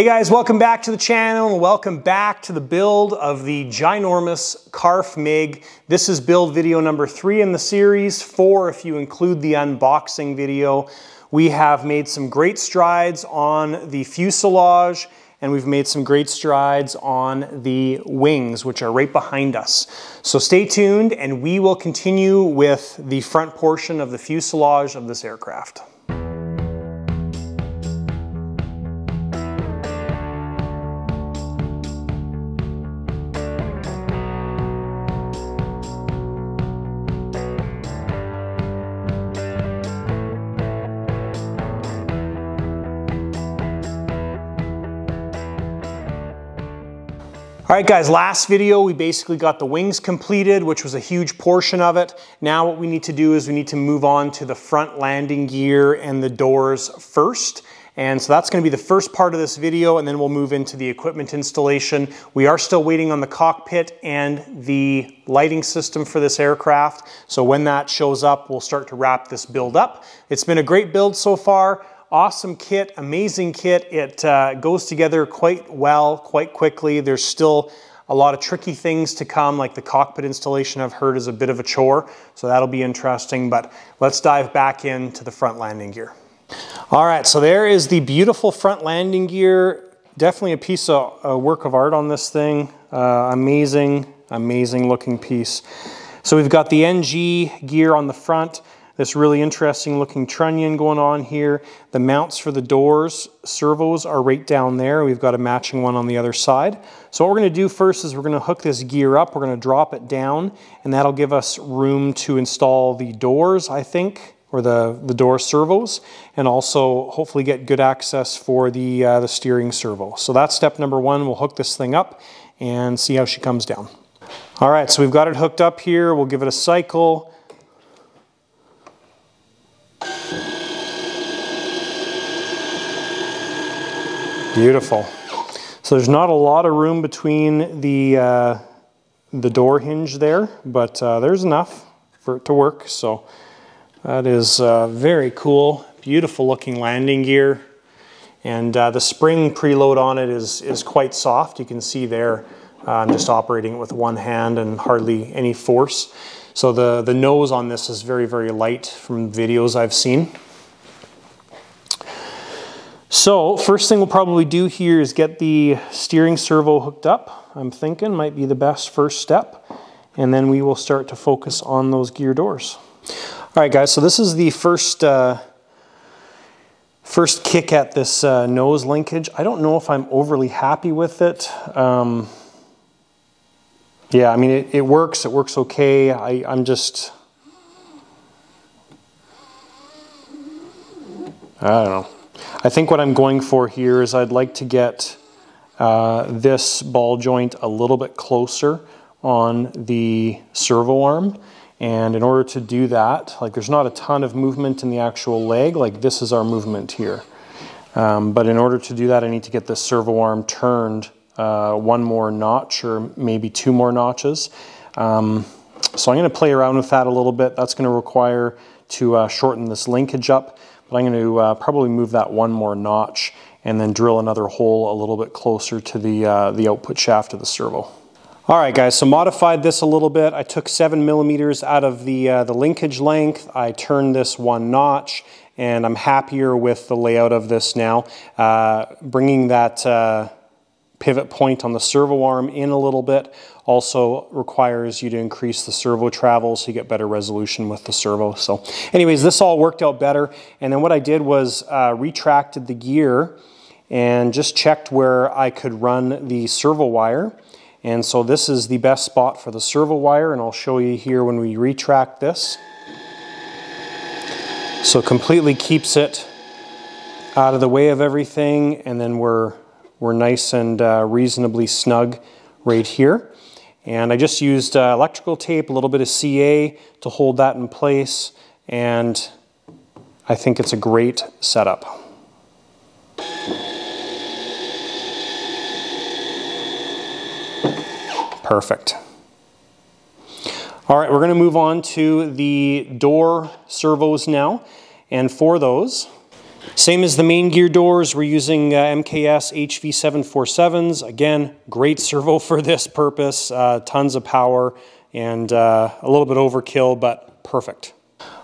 Hey guys, welcome back to the channel and welcome back to the build of the ginormous CARF MiG. This is build video number three in the series, four if you include the unboxing video. We have made some great strides on the fuselage and we've made some great strides on the wings, which are right behind us. So stay tuned and we will continue with the front portion of the fuselage of this aircraft. Right guys, last video we basically got the wings completed, which was a huge portion of it. Now what we need to do is we need to move on to the front landing gear and the doors first. And so that's gonna be the first part of this video and then we'll move into the equipment installation. We are still waiting on the cockpit and the lighting system for this aircraft. So when that shows up, we'll start to wrap this build up. It's been a great build so far awesome kit, amazing kit. It uh, goes together quite well, quite quickly. There's still a lot of tricky things to come, like the cockpit installation I've heard is a bit of a chore, so that'll be interesting, but let's dive back into the front landing gear. All right, so there is the beautiful front landing gear. Definitely a piece of a work of art on this thing. Uh, amazing, amazing looking piece. So we've got the NG gear on the front. This really interesting looking trunnion going on here. The mounts for the doors, servos are right down there. We've got a matching one on the other side. So what we're gonna do first is we're gonna hook this gear up, we're gonna drop it down, and that'll give us room to install the doors, I think, or the, the door servos, and also hopefully get good access for the, uh, the steering servo. So that's step number one. We'll hook this thing up and see how she comes down. All right, so we've got it hooked up here. We'll give it a cycle. Beautiful. So there's not a lot of room between the, uh, the door hinge there, but uh, there's enough for it to work. So that is uh, very cool, beautiful looking landing gear. And uh, the spring preload on it is, is quite soft. You can see there, uh, I'm just operating it with one hand and hardly any force. So the, the nose on this is very, very light from videos I've seen. So first thing we'll probably do here is get the steering servo hooked up. I'm thinking might be the best first step. And then we will start to focus on those gear doors. All right guys, so this is the first, uh, first kick at this uh, nose linkage. I don't know if I'm overly happy with it. Um, yeah, I mean, it, it works, it works okay. I, I'm just, I don't know. I think what I'm going for here is I'd like to get uh, this ball joint a little bit closer on the servo arm. And in order to do that, like there's not a ton of movement in the actual leg, like this is our movement here. Um, but in order to do that, I need to get the servo arm turned uh, one more notch or maybe two more notches. Um, so I'm gonna play around with that a little bit. That's gonna require to uh, shorten this linkage up but I'm going to uh, probably move that one more notch and then drill another hole a little bit closer to the, uh, the output shaft of the servo. All right guys, so modified this a little bit. I took seven millimeters out of the, uh, the linkage length. I turned this one notch and I'm happier with the layout of this now. Uh, bringing that uh, pivot point on the servo arm in a little bit also requires you to increase the servo travel so you get better resolution with the servo. So anyways, this all worked out better. And then what I did was uh, retracted the gear and just checked where I could run the servo wire. And so this is the best spot for the servo wire and I'll show you here when we retract this. So completely keeps it out of the way of everything and then we're, we're nice and uh, reasonably snug right here. And I just used uh, electrical tape, a little bit of CA to hold that in place, and I think it's a great setup. Perfect. All right, we're gonna move on to the door servos now. And for those, Same as the main gear doors, we're using uh, MKS HV747s. Again, great servo for this purpose, uh, tons of power and uh, a little bit overkill, but perfect.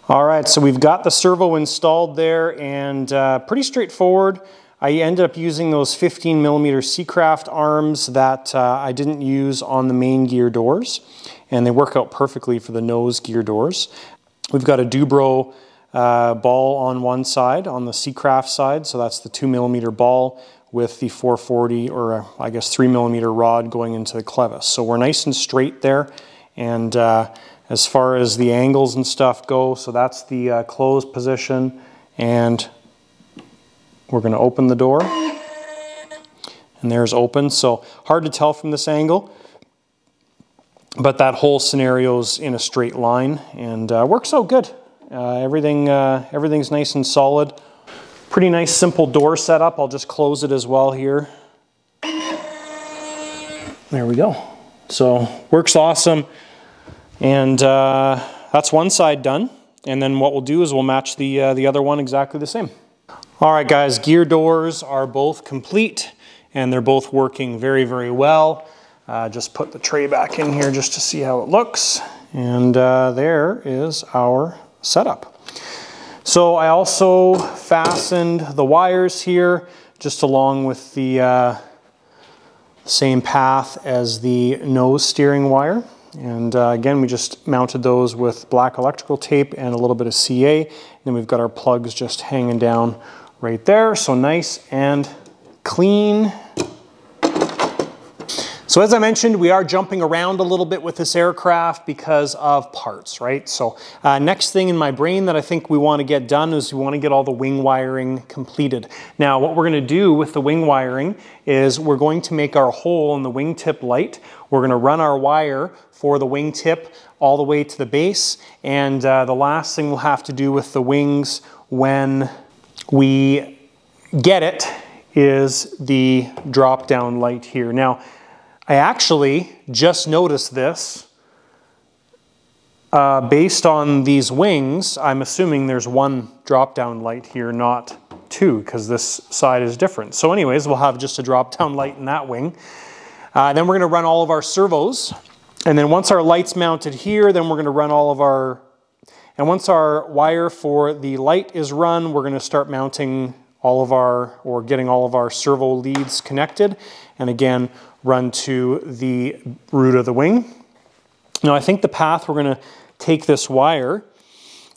All right, so we've got the servo installed there and uh, pretty straightforward. I ended up using those 15 millimeter Secraft arms that uh, I didn't use on the main gear doors and they work out perfectly for the nose gear doors. We've got a Du-Bro uh, ball on one side, on the Secraft side, so that's the two millimeter ball with the 440 or uh, I guess three millimeter rod going into the clevis. So we're nice and straight there. And uh, as far as the angles and stuff go, so that's the uh, closed position. And we're gonna open the door. And there's open, so hard to tell from this angle but that whole scenario's in a straight line and uh, works out good. Uh, everything, uh, everything's nice and solid. Pretty nice simple door setup. I'll just close it as well here. There we go. So works awesome. And uh, that's one side done. And then what we'll do is we'll match the, uh, the other one exactly the same. All right guys, gear doors are both complete and they're both working very, very well. Uh, just put the tray back in here just to see how it looks. And uh, there is our setup. So I also fastened the wires here just along with the uh, same path as the nose steering wire. And uh, again, we just mounted those with black electrical tape and a little bit of CA. And then we've got our plugs just hanging down right there. So nice and clean so as I mentioned, we are jumping around a little bit with this aircraft because of parts, right? So uh, next thing in my brain that I think we want to get done is we want to get all the wing wiring completed. Now what we're going to do with the wing wiring is we're going to make our hole in the wingtip light. We're going to run our wire for the wingtip all the way to the base. And uh, the last thing we'll have to do with the wings when we get it is the drop down light here. Now, I actually just noticed this. Uh, based on these wings, I'm assuming there's one drop-down light here, not two, because this side is different. So anyways, we'll have just a drop-down light in that wing. Uh, then we're going to run all of our servos. And then once our light's mounted here, then we're going to run all of our... And once our wire for the light is run, we're going to start mounting all of our, or getting all of our servo leads connected. And again, run to the root of the wing. Now I think the path we're going to take this wire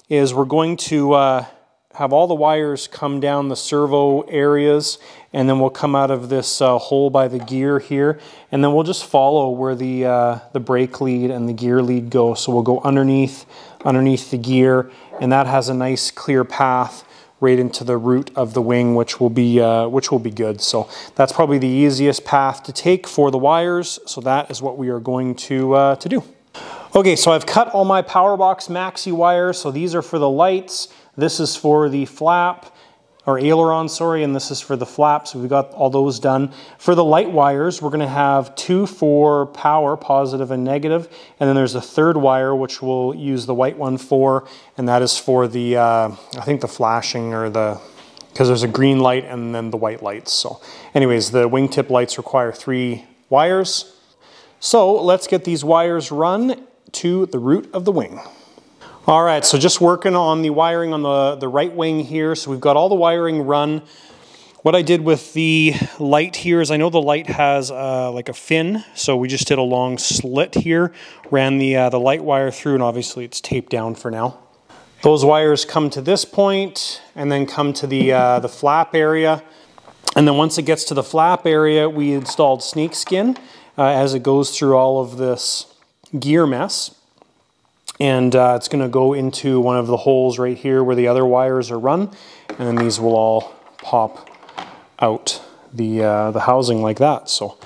is we're going to uh, have all the wires come down the servo areas and then we'll come out of this uh, hole by the gear here and then we'll just follow where the, uh, the brake lead and the gear lead go. So we'll go underneath, underneath the gear and that has a nice clear path right into the root of the wing, which will be uh, which will be good. So that's probably the easiest path to take for the wires. So that is what we are going to uh, to do. Okay, so I've cut all my Powerbox Maxi wires. So these are for the lights. This is for the flap or aileron, sorry, and this is for the flaps. we've got all those done. For the light wires, we're gonna have two for power, positive and negative, and then there's a third wire which we'll use the white one for, and that is for the, uh, I think the flashing or the, because there's a green light and then the white lights. So anyways, the wingtip lights require three wires. So let's get these wires run to the root of the wing. All right, so just working on the wiring on the, the right wing here. So we've got all the wiring run. What I did with the light here is I know the light has uh, like a fin, so we just did a long slit here, ran the, uh, the light wire through, and obviously it's taped down for now. Those wires come to this point and then come to the, uh, the flap area. And then once it gets to the flap area, we installed snakeskin uh, as it goes through all of this gear mess and uh, it's going to go into one of the holes right here where the other wires are run. And then these will all pop out the uh, the housing like that. So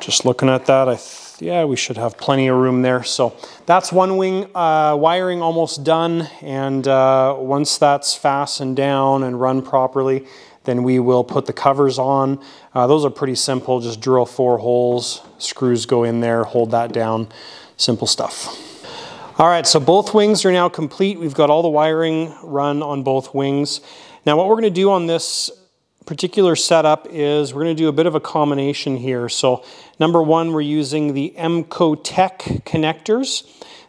just looking at that I yeah we should have plenty of room there. So that's one wing uh, wiring almost done. And uh, once that's fastened down and run properly then we will put the covers on. Uh, those are pretty simple. Just drill four holes. Screws go in there hold that down. Simple stuff all right, so both wings are now complete. We've got all the wiring run on both wings. Now what we're going to do on this particular setup is we're going to do a bit of a combination here. So number one, we're using the Emco-Tec connectors.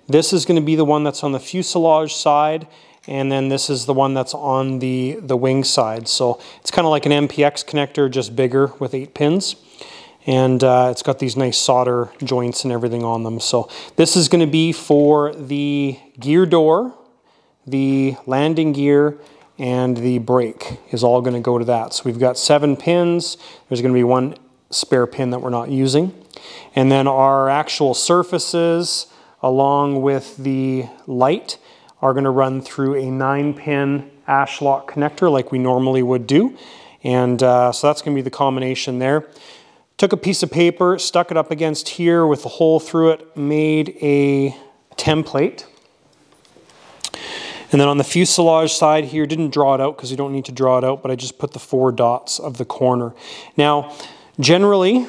This is going to be the one that's on the fuselage side, and then this is the one that's on the, the wing side. So it's kind of like an MPX connector, just bigger with eight pins. And uh, it's got these nice solder joints and everything on them. So this is going to be for the gear door, the landing gear, and the brake is all going to go to that. So we've got seven pins. There's going to be one spare pin that we're not using. And then our actual surfaces along with the light are going to run through a nine pin Ashlock connector like we normally would do. And uh, so that's going to be the combination there. Took a piece of paper, stuck it up against here with a hole through it, made a template and then on the fuselage side here, didn't draw it out because you don't need to draw it out, but I just put the four dots of the corner. Now, generally,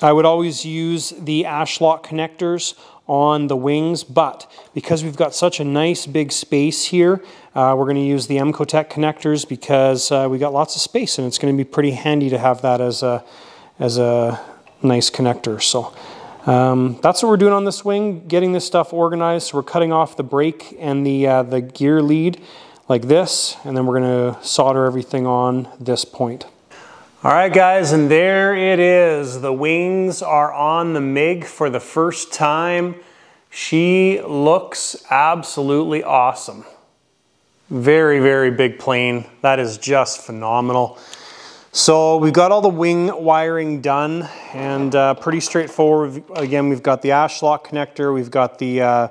I would always use the Ashlock connectors on the wings, but because we've got such a nice big space here, uh, we're going to use the Emco-Tec connectors because uh, we got lots of space and it's going to be pretty handy to have that as a, as a nice connector. So um, that's what we're doing on this wing, getting this stuff organized. So we're cutting off the brake and the, uh, the gear lead like this, and then we're gonna solder everything on this point. All right, guys, and there it is. The wings are on the MiG for the first time. She looks absolutely awesome. Very, very big plane. That is just phenomenal. So we've got all the wing wiring done and uh, pretty straightforward. Again, we've got the Ashlock connector, we've got the, uh,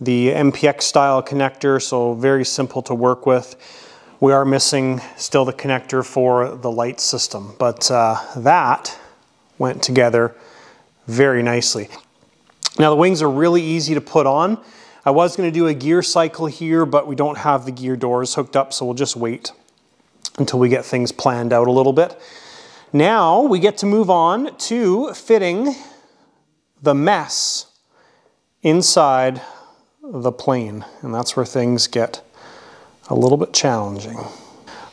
the MPX style connector, so very simple to work with. We are missing still the connector for the light system, but uh, that went together very nicely. Now the wings are really easy to put on. I was gonna do a gear cycle here, but we don't have the gear doors hooked up, so we'll just wait until we get things planned out a little bit. Now we get to move on to fitting the mess inside the plane. And that's where things get a little bit challenging.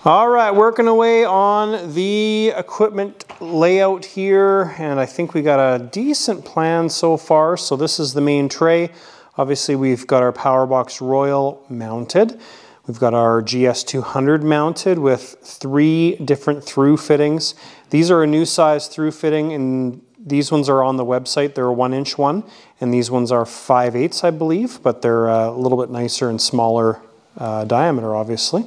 All right, working away on the equipment layout here, and I think we got a decent plan so far. So this is the main tray. Obviously, we've got our Powerbox Royal mounted. We've got our GS200 mounted with three different through fittings. These are a new size through fitting and these ones are on the website. They're a one inch one and these ones are 5 eighths, I believe, but they're a little bit nicer and smaller uh, diameter, obviously.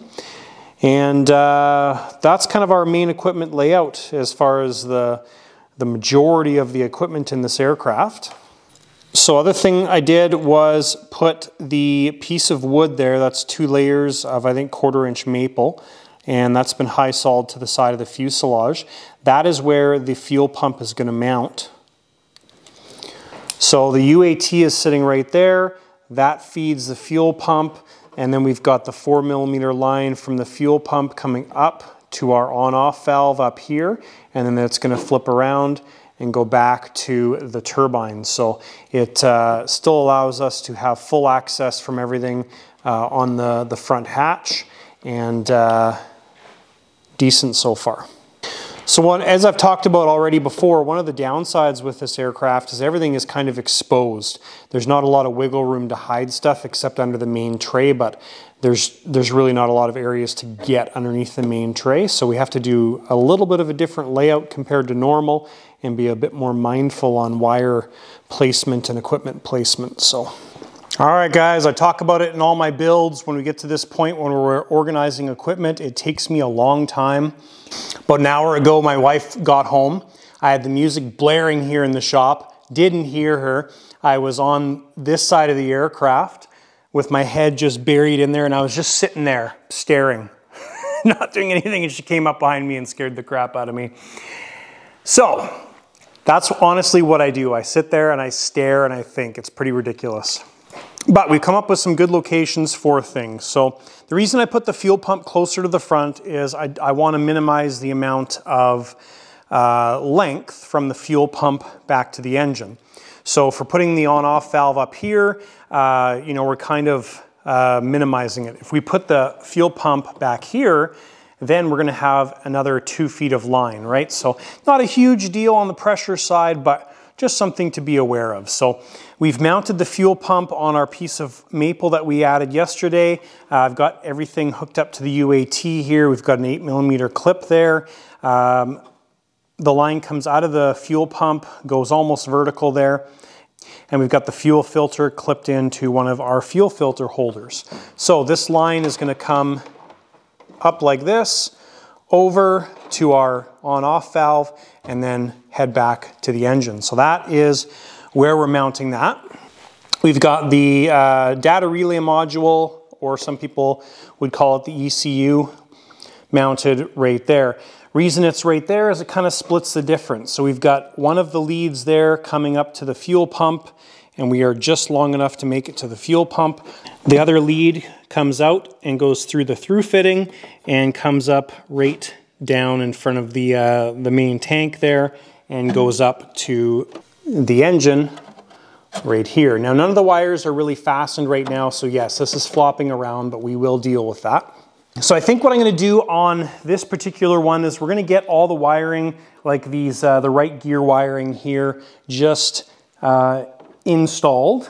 And uh, that's kind of our main equipment layout as far as the, the majority of the equipment in this aircraft. So other thing I did was put the piece of wood there, that's two layers of I think quarter inch maple, and that's been Hysoled to the side of the fuselage. That is where the fuel pump is going to mount. So the UAT is sitting right there, that feeds the fuel pump, and then we've got the four millimeter line from the fuel pump coming up to our on-off valve up here, and then it's going to flip around and go back to the turbine. So it uh, still allows us to have full access from everything uh, on the, the front hatch and uh, decent so far. So what, as I've talked about already before, one of the downsides with this aircraft is everything is kind of exposed. There's not a lot of wiggle room to hide stuff except under the main tray, but there's, there's really not a lot of areas to get underneath the main tray. So we have to do a little bit of a different layout compared to normal and be a bit more mindful on wire placement and equipment placement. So, all right guys, I talk about it in all my builds. When we get to this point when we're organizing equipment, it takes me a long time. About an hour ago, my wife got home. I had the music blaring here in the shop, didn't hear her. I was on this side of the aircraft with my head just buried in there and I was just sitting there staring, not doing anything and she came up behind me and scared the crap out of me. So that's honestly what I do. I sit there and I stare and I think it's pretty ridiculous. But we've come up with some good locations for things. So the reason I put the fuel pump closer to the front is I, I want to minimize the amount of uh, length from the fuel pump back to the engine. So for putting the on-off valve up here, uh, you know, we're kind of uh, minimizing it. If we put the fuel pump back here, then we're gonna have another two feet of line, right? So not a huge deal on the pressure side, but just something to be aware of. So we've mounted the fuel pump on our piece of maple that we added yesterday. Uh, I've got everything hooked up to the UAT here. We've got an eight millimeter clip there. Um, the line comes out of the fuel pump, goes almost vertical there. And we've got the fuel filter clipped into one of our fuel filter holders. So this line is gonna come up like this, over to our on-off valve, and then head back to the engine. So that is where we're mounting that. We've got the uh, data relay module, or some people would call it the ECU, mounted right there. Reason it's right there is it kind of splits the difference. So we've got one of the leads there coming up to the fuel pump and we are just long enough to make it to the fuel pump. The other lead comes out and goes through the through fitting and comes up right down in front of the, uh, the main tank there and goes up to the engine right here. Now none of the wires are really fastened right now, so yes, this is flopping around, but we will deal with that. So I think what I'm gonna do on this particular one is we're gonna get all the wiring, like these, uh, the right gear wiring here, just uh, installed.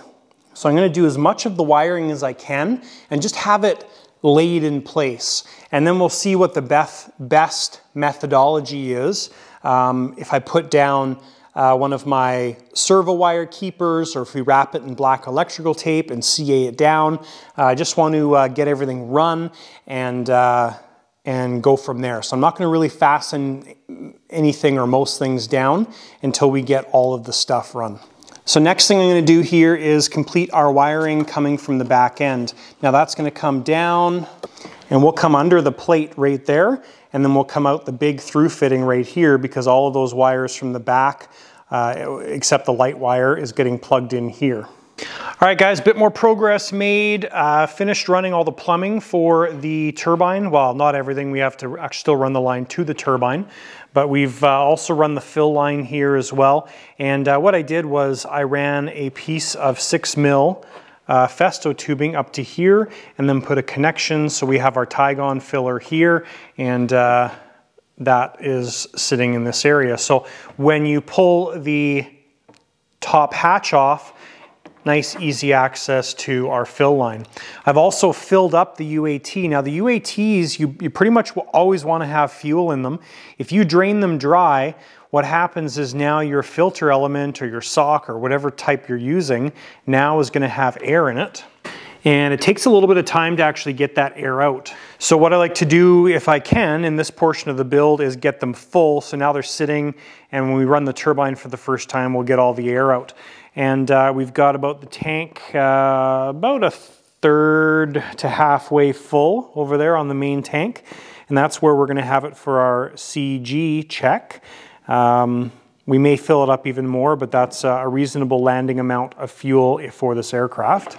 So I'm gonna do as much of the wiring as I can and just have it laid in place. And then we'll see what the best, best methodology is. Um, if I put down uh, one of my servo wire keepers or if we wrap it in black electrical tape and CA it down. Uh, I just want to uh, get everything run and, uh, and go from there. So I'm not going to really fasten anything or most things down until we get all of the stuff run. So next thing I'm going to do here is complete our wiring coming from the back end. Now that's going to come down and we'll come under the plate right there and then we'll come out the big through fitting right here because all of those wires from the back, uh, except the light wire, is getting plugged in here. All right, guys, a bit more progress made. Uh, finished running all the plumbing for the turbine. Well, not everything. We have to still run the line to the turbine, but we've uh, also run the fill line here as well. And uh, what I did was I ran a piece of six mil uh, Festo tubing up to here and then put a connection. So we have our Tygon filler here and uh, that is sitting in this area. So when you pull the top hatch off, nice easy access to our fill line. I've also filled up the UAT. Now the UATs, you, you pretty much always want to have fuel in them. If you drain them dry, what happens is now your filter element or your sock or whatever type you're using now is going to have air in it. And it takes a little bit of time to actually get that air out. So what I like to do if I can in this portion of the build is get them full. So now they're sitting and when we run the turbine for the first time, we'll get all the air out. And uh, we've got about the tank uh, about a third to halfway full over there on the main tank. And that's where we're gonna have it for our CG check. Um, we may fill it up even more, but that's uh, a reasonable landing amount of fuel for this aircraft.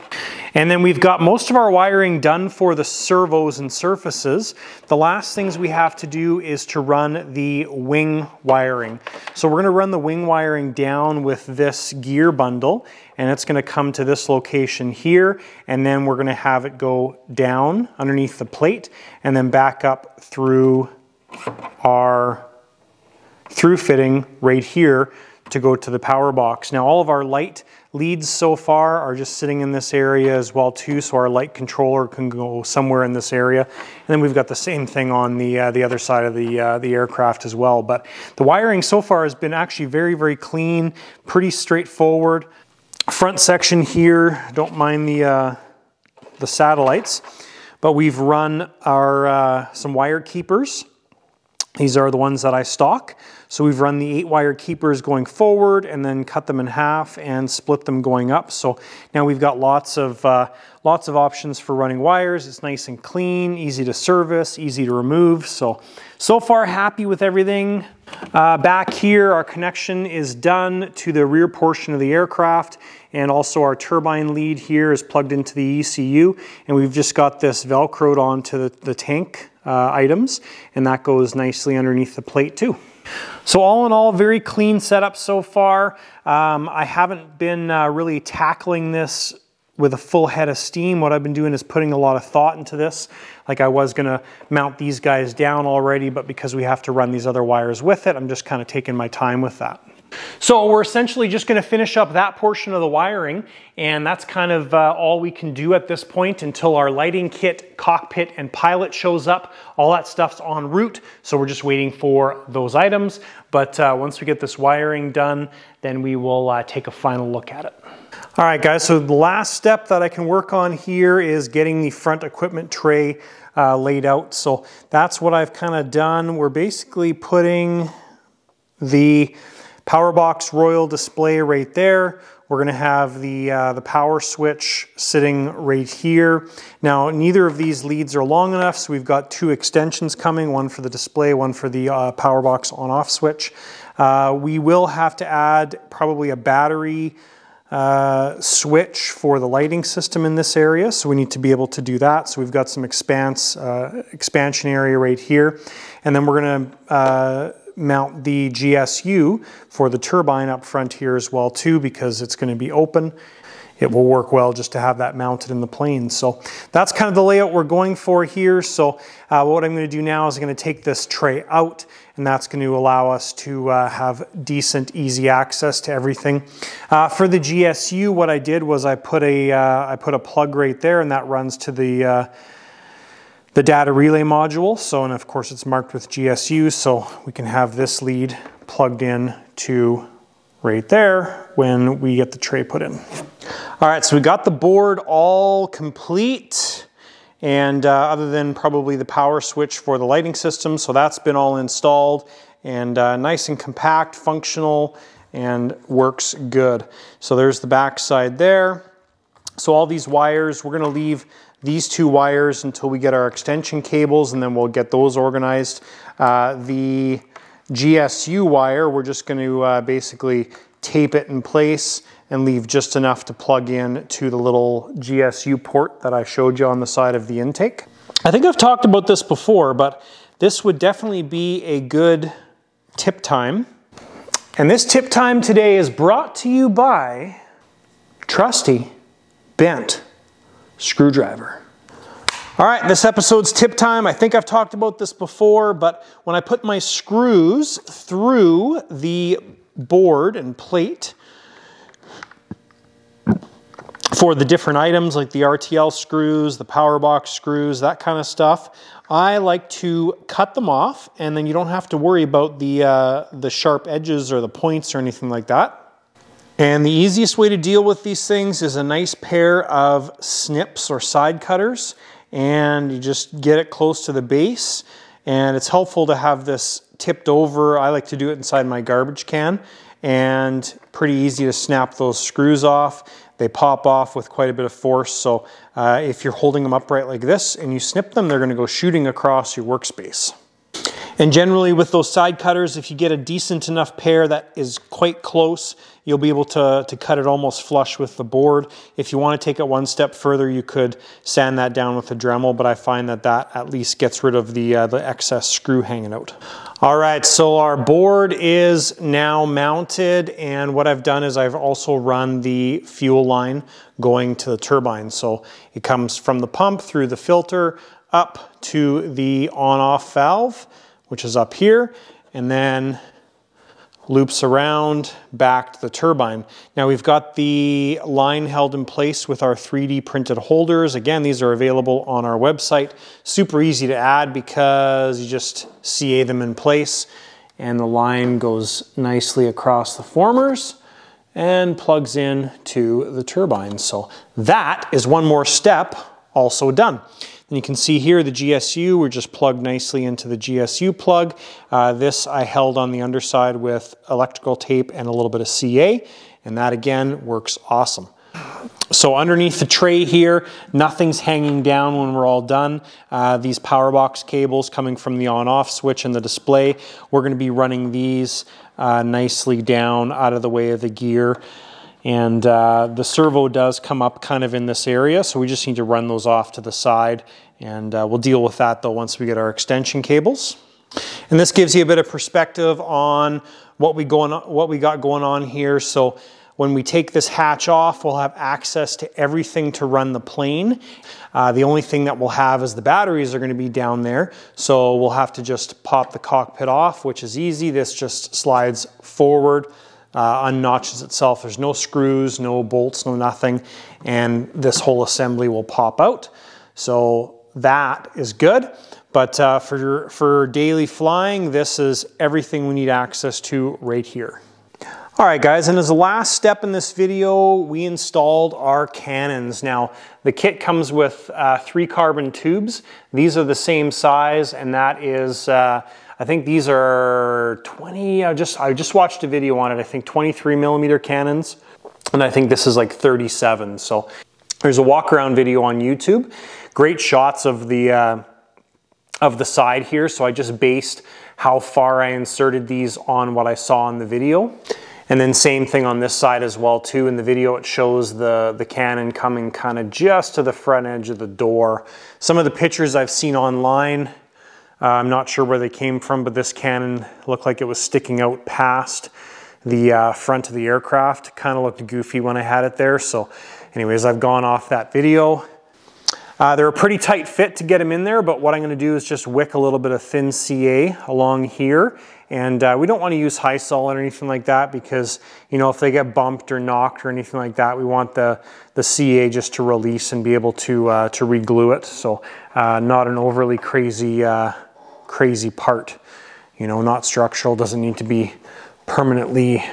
And then we've got most of our wiring done for the servos and surfaces. The last things we have to do is to run the wing wiring. So we're gonna run the wing wiring down with this gear bundle and it's gonna come to this location here and then we're gonna have it go down underneath the plate and then back up through our through fitting right here to go to the power box. Now all of our light leads so far are just sitting in this area as well too, so our light controller can go somewhere in this area. And then we've got the same thing on the, uh, the other side of the, uh, the aircraft as well. But the wiring so far has been actually very, very clean, pretty straightforward. Front section here, don't mind the, uh, the satellites, but we've run our uh, some wire keepers these are the ones that I stock. So we've run the eight wire keepers going forward and then cut them in half and split them going up. So now we've got lots of, uh, lots of options for running wires. It's nice and clean, easy to service, easy to remove. So, so far happy with everything. Uh, back here, our connection is done to the rear portion of the aircraft and also our turbine lead here is plugged into the ECU and we've just got this velcroed onto the, the tank uh, items, and that goes nicely underneath the plate too. So all in all, very clean setup so far. Um, I haven't been uh, really tackling this with a full head of steam. What I've been doing is putting a lot of thought into this. Like I was gonna mount these guys down already, but because we have to run these other wires with it, I'm just kind of taking my time with that. So we're essentially just gonna finish up that portion of the wiring and that's kind of uh, all we can do at this point until our lighting kit, cockpit, and pilot shows up. All that stuff's en route, so we're just waiting for those items. But uh, once we get this wiring done, then we will uh, take a final look at it. All right guys, so the last step that I can work on here is getting the front equipment tray uh, laid out. So that's what I've kind of done. We're basically putting the Powerbox Royal display right there. We're gonna have the, uh, the power switch sitting right here. Now, neither of these leads are long enough, so we've got two extensions coming, one for the display, one for the uh, Powerbox on-off switch. Uh, we will have to add probably a battery uh, switch for the lighting system in this area, so we need to be able to do that. So we've got some expanse, uh, expansion area right here. And then we're gonna uh, mount the GSU for the turbine up front here as well too because it's going to be open. It will work well just to have that mounted in the plane. So that's kind of the layout we're going for here. So uh, what I'm going to do now is I'm going to take this tray out and that's going to allow us to uh, have decent, easy access to everything. Uh, for the GSU, what I did was I put a uh, I put a plug right there and that runs to the uh, the data relay module. So, and of course it's marked with GSU, so we can have this lead plugged in to right there when we get the tray put in. All right, so we got the board all complete. And uh, other than probably the power switch for the lighting system, so that's been all installed and uh, nice and compact, functional, and works good. So there's the back side there. So all these wires, we're gonna leave these two wires until we get our extension cables and then we'll get those organized. Uh, the GSU wire, we're just going to uh, basically tape it in place and leave just enough to plug in to the little GSU port that I showed you on the side of the intake. I think I've talked about this before, but this would definitely be a good tip time. And this tip time today is brought to you by Trusty Bent screwdriver. All right, this episode's tip time. I think I've talked about this before, but when I put my screws through the board and plate for the different items like the RTL screws, the power box screws, that kind of stuff, I like to cut them off and then you don't have to worry about the, uh, the sharp edges or the points or anything like that. And the easiest way to deal with these things is a nice pair of snips or side cutters and you just get it close to the base and it's helpful to have this tipped over. I like to do it inside my garbage can and pretty easy to snap those screws off. They pop off with quite a bit of force so uh, if you're holding them upright like this and you snip them they're going to go shooting across your workspace. And generally with those side cutters, if you get a decent enough pair that is quite close, you'll be able to, to cut it almost flush with the board. If you want to take it one step further, you could sand that down with a Dremel, but I find that that at least gets rid of the, uh, the excess screw hanging out. All right, so our board is now mounted, and what I've done is I've also run the fuel line going to the turbine. So it comes from the pump through the filter up to the on-off valve which is up here, and then loops around back to the turbine. Now we've got the line held in place with our 3D printed holders. Again, these are available on our website. Super easy to add because you just CA them in place and the line goes nicely across the formers and plugs in to the turbine. So that is one more step also done. And you can see here the GSU, we're just plugged nicely into the GSU plug. Uh, this I held on the underside with electrical tape and a little bit of CA, and that again works awesome. So underneath the tray here, nothing's hanging down when we're all done. Uh, these power box cables coming from the on-off switch and the display, we're gonna be running these uh, nicely down out of the way of the gear. And uh, the servo does come up kind of in this area, so we just need to run those off to the side. And uh, we'll deal with that though once we get our extension cables. And this gives you a bit of perspective on what we, going what we got going on here. So When we take this hatch off, we'll have access to everything to run the plane. Uh, the only thing that we'll have is the batteries are gonna be down there. So we'll have to just pop the cockpit off, which is easy. This just slides forward, uh, unnotches itself. There's no screws, no bolts, no nothing. And this whole assembly will pop out. So that is good. But uh, for, for daily flying, this is everything we need access to right here. All right guys, and as the last step in this video, we installed our cannons. Now, the kit comes with uh, three carbon tubes. These are the same size, and that is, uh, I think these are 20, I just, I just watched a video on it, I think 23 millimeter cannons, and I think this is like 37. So there's a walk around video on YouTube. Great shots of the, uh, of the side here. So I just based how far I inserted these on what I saw in the video. And then same thing on this side as well too. In the video it shows the, the cannon coming kind of just to the front edge of the door. Some of the pictures I've seen online, uh, I'm not sure where they came from, but this cannon looked like it was sticking out past the uh, front of the aircraft. Kind of looked goofy when I had it there. So anyways, I've gone off that video. Uh, they're a pretty tight fit to get them in there, but what I'm gonna do is just wick a little bit of thin CA along here and uh, we don't want to use Hysol or anything like that because, you know, if they get bumped or knocked or anything like that, we want the, the CA just to release and be able to, uh, to reglue it. So uh, not an overly crazy, uh, crazy part. You know, not structural, doesn't need to be permanently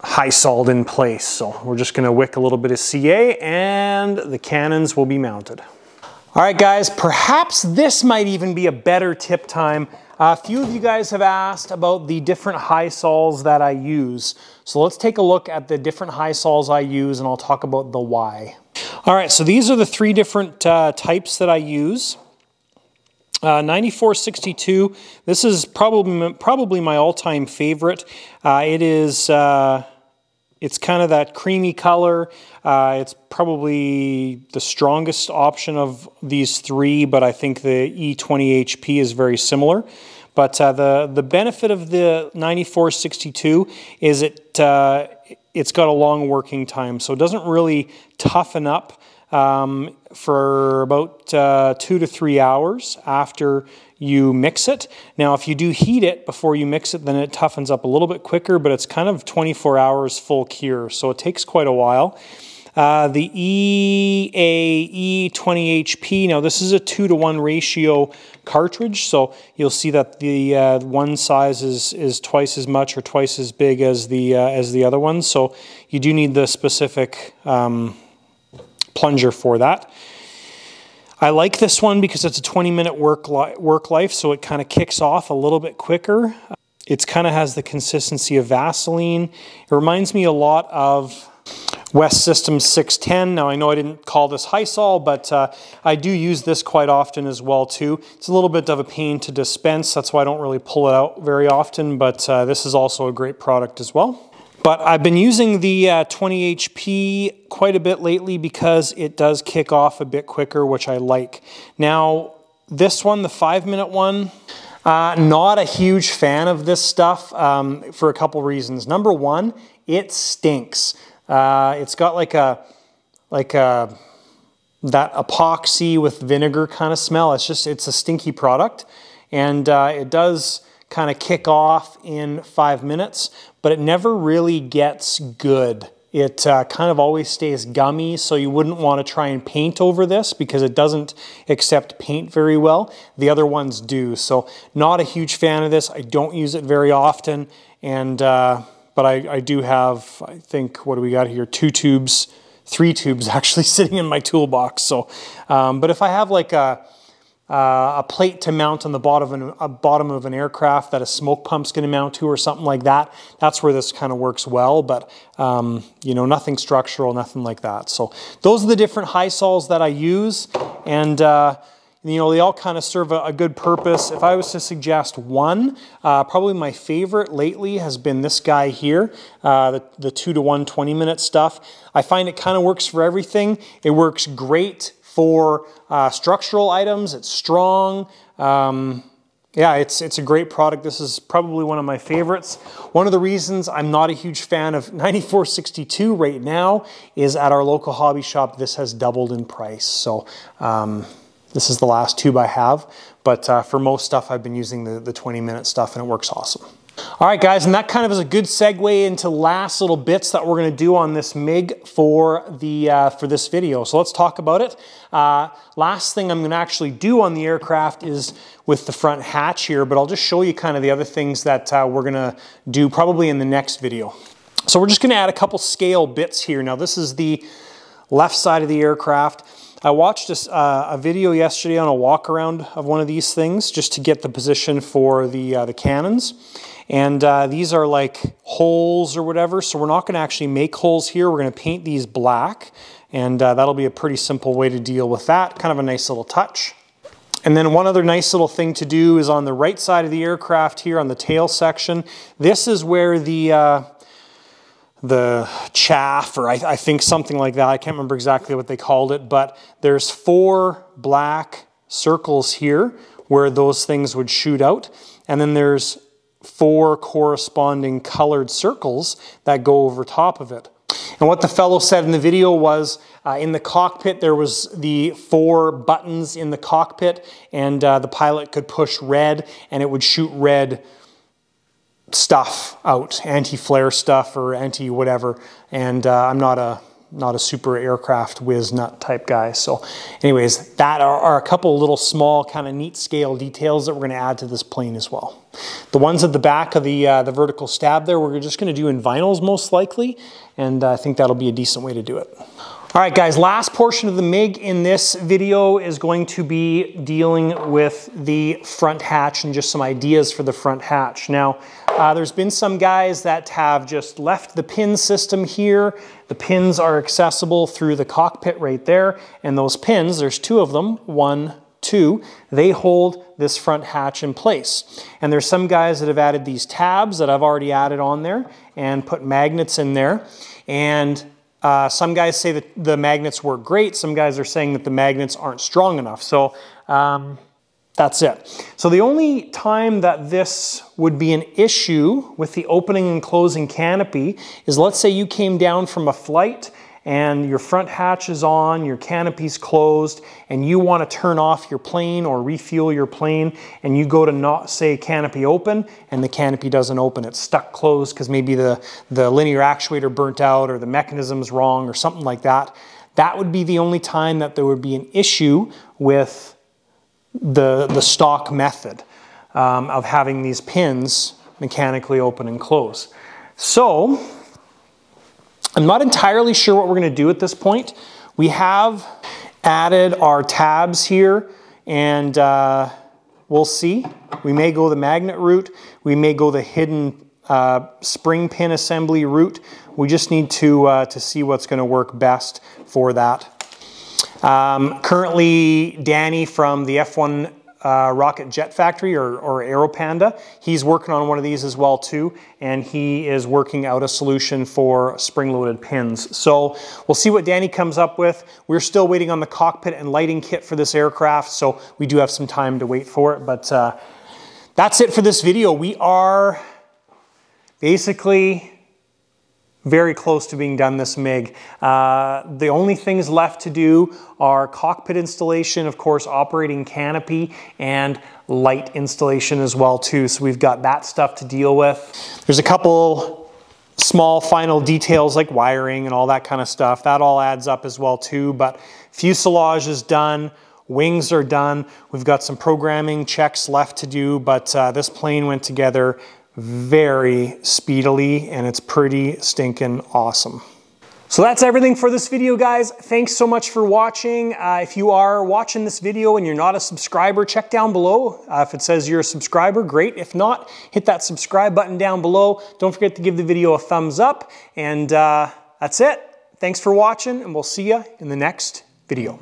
Hysoled in place. So we're just gonna wick a little bit of CA and the cannons will be mounted. All right guys, perhaps this might even be a better tip time a few of you guys have asked about the different Hysols that I use. So let's take a look at the different Hysols I use and I'll talk about the why. All right, so these are the three different uh, types that I use. Uh, 9462, this is probably, probably my all-time favorite. Uh, it is, uh, it's kind of that creamy color. Uh, it's probably the strongest option of these three, but I think the E20HP is very similar. But uh, the, the benefit of the 9462 is it, it's got a long working time, so it doesn't really toughen up um, for about uh, two to three hours after you mix it. Now, if you do heat it before you mix it, then it toughens up a little bit quicker, but it's kind of 24 hours full cure, so it takes quite a while. Uh, the EAE 20HP, now this is a two to one ratio cartridge, so you'll see that the uh, one size is, is twice as much or twice as big as the, uh, as the other one, so you do need the specific um, plunger for that. I like this one because it's a 20 minute work, li work life, so it kind of kicks off a little bit quicker. It kind of has the consistency of Vaseline. It reminds me a lot of West System 610. Now I know I didn't call this Hysol, but uh, I do use this quite often as well too. It's a little bit of a pain to dispense, that's why I don't really pull it out very often, but uh, this is also a great product as well. But I've been using the uh, 20 HP quite a bit lately because it does kick off a bit quicker, which I like. Now, this one, the five minute one, uh, not a huge fan of this stuff um, for a couple reasons. Number one, it stinks. Uh, it's got like a, like a, that epoxy with vinegar kind of smell. It's just, it's a stinky product. And uh, it does kind of kick off in five minutes, but it never really gets good. It uh, kind of always stays gummy, so you wouldn't want to try and paint over this because it doesn't accept paint very well. The other ones do, so not a huge fan of this. I don't use it very often, and uh, but I, I do have, I think, what do we got here? Two tubes, three tubes actually sitting in my toolbox. So, um, but if I have like a, uh, a plate to mount on the bottom of, an, a bottom of an aircraft that a smoke pump's going to mount to or something like that. That's where this kind of works well, but um, you know, nothing structural, nothing like that. So those are the different Hysols that I use, and uh, you know, they all kind of serve a, a, good purpose. If I was to suggest one, uh, probably my favorite lately has been this guy here, uh, the, the two to one 20 minute stuff. I find it kind of works for everything. It works great for uh, structural items. It's strong. Um, yeah, it's, it's a great product. This is probably one of my favorites. One of the reasons I'm not a huge fan of 9462 right now is at our local hobby shop, this has doubled in price. So um, this is the last tube I have, but uh, for most stuff, I've been using the, the 20 minute stuff and it works awesome. All right, guys, and that kind of is a good segue into last little bits that we're going to do on this MiG for the uh, for this video. So let's talk about it. Uh, last thing I'm going to actually do on the aircraft is with the front hatch here, but I'll just show you kind of the other things that uh, we're going to do probably in the next video. So we're just going to add a couple scale bits here. Now this is the left side of the aircraft. I watched a, uh, a, video yesterday on a walk around of one of these things just to get the position for the, uh, the cannons. And uh, these are like holes or whatever, so we're not going to actually make holes here. We're going to paint these black, and uh, that'll be a pretty simple way to deal with that. Kind of a nice little touch. And then one other nice little thing to do is on the right side of the aircraft here on the tail section. This is where the uh, the chaff, or I, I, think something like that. I can't remember exactly what they called it, but there's four black circles here where those things would shoot out. And then there's four corresponding colored circles that go over top of it. And what the fellow said in the video was uh, in the cockpit, there was the four buttons in the cockpit, and uh, the pilot could push red, and it would shoot red stuff out, anti-flare stuff or anti-whatever. And uh, I'm not a not a super aircraft whiz nut type guy. So anyways, that are, are a couple little small kind of neat scale details that we're gonna add to this plane as well. The ones at the back of the, uh, the vertical stab there, we're just gonna do in vinyls most likely. And uh, I think that'll be a decent way to do it. All right, guys, last portion of the MiG in this video is going to be dealing with the front hatch and just some ideas for the front hatch. Now, uh, there's been some guys that have just left the pin system here. The pins are accessible through the cockpit right there, and those pins, there's two of them, one, two, they hold this front hatch in place. And there's some guys that have added these tabs that I've already added on there and put magnets in there. And uh, some guys say that the magnets work great. Some guys are saying that the magnets aren't strong enough. So um, that's it. So the only time that this would be an issue with the opening and closing canopy is let's say you came down from a flight and your front hatch is on, your canopy's closed, and you want to turn off your plane or refuel your plane, and you go to not say canopy open, and the canopy doesn't open. It's stuck closed because maybe the, the linear actuator burnt out or the mechanism's wrong or something like that. That would be the only time that there would be an issue with the, the stock method um, of having these pins mechanically open and close. So, I'm not entirely sure what we're going to do at this point. We have added our tabs here and uh, we'll see. We may go the magnet route. We may go the hidden uh, spring pin assembly route. We just need to, uh, to see what's going to work best for that. Um, currently, Danny from the F1 uh, Rocket Jet Factory or, or Aeropanda. He's working on one of these as well too, and he is working out a solution for spring-loaded pins. So we'll see what Danny comes up with. We're still waiting on the cockpit and lighting kit for this aircraft, so we do have some time to wait for it, but uh, that's it for this video. We are basically very close to being done this MiG. Uh, the only things left to do are cockpit installation, of course, operating canopy, and light installation as well too. So we've got that stuff to deal with. There's a couple small final details like wiring and all that kind of stuff. That all adds up as well too, but fuselage is done. Wings are done. We've got some programming checks left to do, but uh, this plane went together very speedily and it's pretty stinking awesome. So that's everything for this video, guys. Thanks so much for watching. Uh, if you are watching this video and you're not a subscriber, check down below. Uh, if it says you're a subscriber, great. If not, hit that subscribe button down below. Don't forget to give the video a thumbs up. And uh, that's it. Thanks for watching, and we'll see you in the next video.